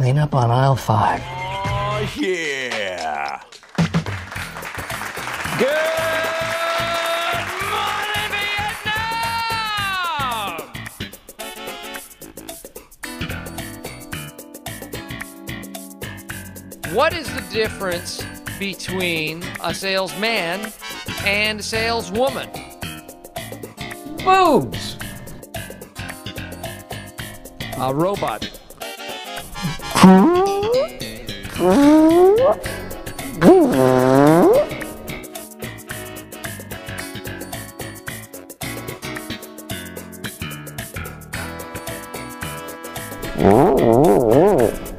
Clean up on aisle five. Oh, yeah. Good morning, Vietnam! What is the difference between a salesman and a saleswoman? Boobs. A robot. 오, 오, 오.